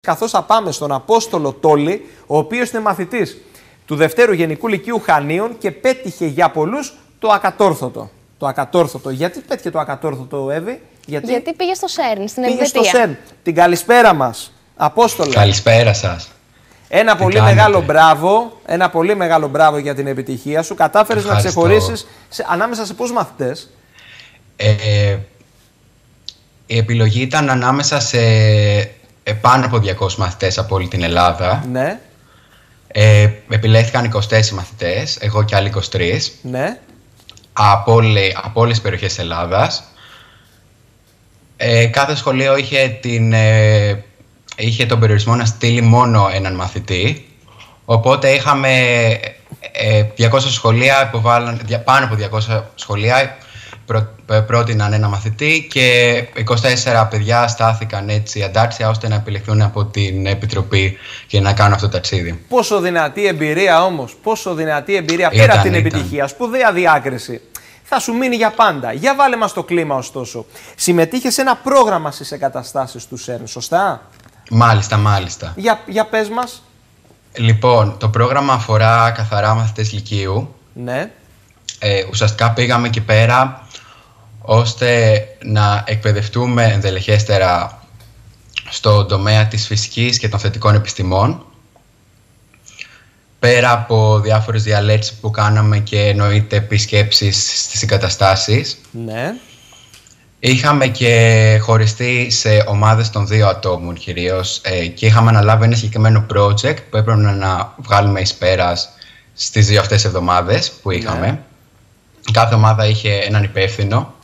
καθώς θα πάμε στον Απόστολο Τόλι, ο οποίος είναι μαθητής του Δευτέρου Γενικού Λυκείου Χανίων και πέτυχε για πολλούς το ακατόρθωτο. Το ακατόρθωτο. Γιατί πέτυχε το ακατόρθωτο, Εύη, Γιατί, Γιατί πήγε στο ΣΕΡΝ, στην πήγε Ελβετία. στο ΣΕΡΝ. Την καλησπέρα μας, Απόστολο. Καλησπέρα σας. Ένα πολύ κάνετε; μεγάλο μπράβο, ένα πολύ μεγάλο μπράβο για την επιτυχία σου. Κατάφερες να Ευχαριστώ. ξεχωρίσεις ανάμεσα σε πόσους μαθητές; Ε, η επιλογή ήταν ανάμεσα σε ε, πάνω από 200 μαθητές από όλη την Ελλάδα. Ναι, Ε, επιλέχθηκαν 24 μαθητές, εγώ και άλλοι 23, ναι. από, όλη, από όλες τις περιοχές της Ελλάδας. Ε, κάθε σχολείο είχε, την, ε, είχε τον περιορισμό να στείλει μόνο έναν μαθητή. Οπότε είχαμε ε, 200 σχολεία, υποβάλλαν, δια- πάνω από 200 σχολεία πρό, ε, πρότειναν ένα μαθητή και 24 παιδιά στάθηκαν έτσι αντάρτια ώστε να επιλεχθούν από την Επιτροπή και να κάνουν αυτό το ταξίδι. Πόσο δυνατή εμπειρία όμως, πόσο δυνατή εμπειρία πέρα Ήταν, από την ήταν. επιτυχία, σπουδαία διάκριση. Θα σου μείνει για πάντα. Για βάλε μας το κλίμα ωστόσο. Συμμετείχες σε ένα πρόγραμμα στις εγκαταστάσεις του ΣΕΡΝ, σωστά; Μάλιστα, μάλιστα. Για, για πες μας. Λοιπόν, το πρόγραμμα αφορά καθαρά μαθητές λυκείου. Ναι, Ε, ουσιαστικά πήγαμε εκεί πέρα ώστε να εκπαιδευτούμε ενδελεχέστερα στον τομέα της φυσικής και των θετικών επιστημών πέρα από διάφορες διαλέξεις που κάναμε και εννοείται επισκέψεις στις εγκαταστάσεις ναι. Είχαμε και χωριστεί σε ομάδες των δύο ατόμων κυρίως ε, και είχαμε αναλάβει ένα συγκεκριμένο project που έπρεπε να βγάλουμε εις πέρας στις δύο αυτές εβδομάδες που είχαμε. Ναι. Κάθε ομάδα είχε έναν υπεύθυνο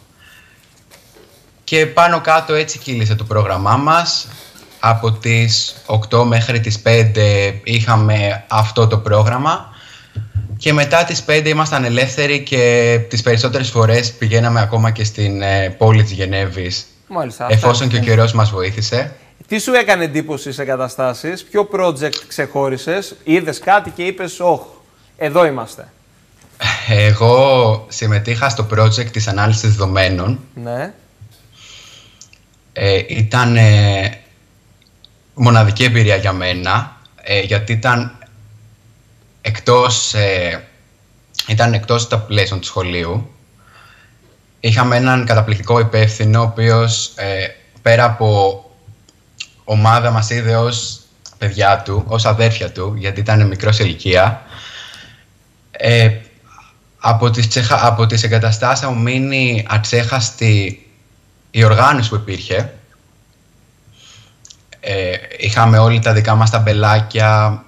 και πάνω κάτω έτσι κύλησε το πρόγραμμά μας. Από τις 8 μέχρι τις 5 είχαμε αυτό το πρόγραμμα και μετά τις 5 ήμασταν ελεύθεροι και τις περισσότερες φορές πηγαίναμε ακόμα και στην ε, πόλη της Γενέβης Μάλιστα. αυτά εφόσον και ο είναι. καιρός μας βοήθησε. Τι σου έκανε εντύπωση σε εγκαταστάσεις, ποιο project ξεχώρισες, είδες κάτι και είπες «Όχ, εδώ είμαστε». Εγώ συμμετείχα στο project της ανάλυσης δεδομένων. Ναι, Ε, ήταν ε, μοναδική εμπειρία για μένα, ε, γιατί ήταν εκτός, ε, ήταν εκτός τα πλαίσια του σχολείου. Είχαμε έναν καταπληκτικό υπεύθυνο, ο οποίος ε, πέρα από ομάδα μας είδε ως παιδιά του, ως αδέρφια του, γιατί ήταν μικρός σε ηλικία. Ε, από τις, ξεχα... από τις εγκαταστάσεις μου μείνει ατσέχαστη η οργάνωση που υπήρχε. Ε, είχαμε όλοι τα δικά μας ταμπελάκια.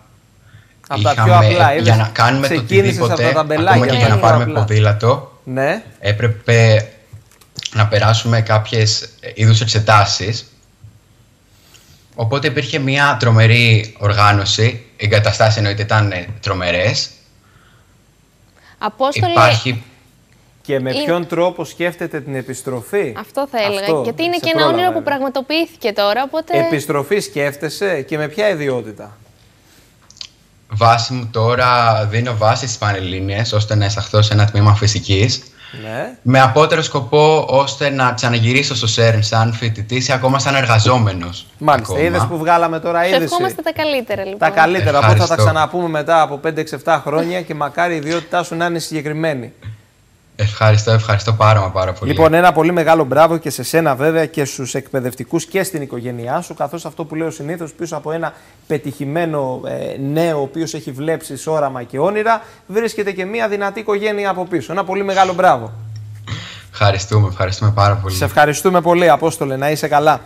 Από τα πιο απλά, είδες, για να κάνουμε το ξεκίνησες από οτιδήποτε, τα ταμπελάκια, ακόμα και τα για να πιο πάρουμε απλά. ποδήλατο, ναι, έπρεπε να περάσουμε κάποιες ε, είδους εξετάσεις. Οπότε υπήρχε μια τρομερή οργάνωση. Οι εγκαταστάσεις εννοείται ήταν ε, τρομερές. Απόστολε, Υπάρχει Και με Είναι- ποιον τρόπο σκέφτεται την επιστροφή; αυτό θα έλεγα. Αυτό, Γιατί είναι σε και ένα πρόλαβα, όνειρο που βέβαια. πραγματοποιήθηκε τώρα, οπότε... Επιστροφή σκέφτεσαι και με ποια ιδιότητα; βάση μου τώρα, δίνω βάση στις Πανελλήνιες ώστε να εισαχθώ σε ένα τμήμα φυσικής. Ναι. Με απότερο σκοπό ώστε να ξαναγυρίσω στο ΣΕΡΝ σαν φοιτητής ή ακόμα σαν εργαζόμενος. Μάλιστα, ακόμα. είδες που βγάλαμε τώρα Σου είδηση. ευχόμαστε τα καλύτερα, λοιπόν. Τα καλύτερα. Αφού θα τα Ευχαριστώ. ξαναπούμε μετά από 5-6-7 χρόνια και μακάρι η ιδιότητά σου να είναι συγκεκριμένη. Ευχαριστώ, ευχαριστώ πάρα μα πάρα πολύ. Λοιπόν, ένα πολύ μεγάλο μπράβο και σε σένα βέβαια και στους εκπαιδευτικούς και στην οικογένειά σου. Καθώς αυτό που λέω συνήθως πίσω από ένα πετυχημένο ε, νέο, ο οποίος έχει βλέψει όραμα και όνειρα, βρίσκεται και μια δυνατή οικογένεια από πίσω. Ένα πολύ μεγάλο μπράβο. Ευχαριστούμε, ευχαριστούμε πάρα πολύ. Σε ευχαριστούμε πολύ, Απόστολε, να είσαι καλά.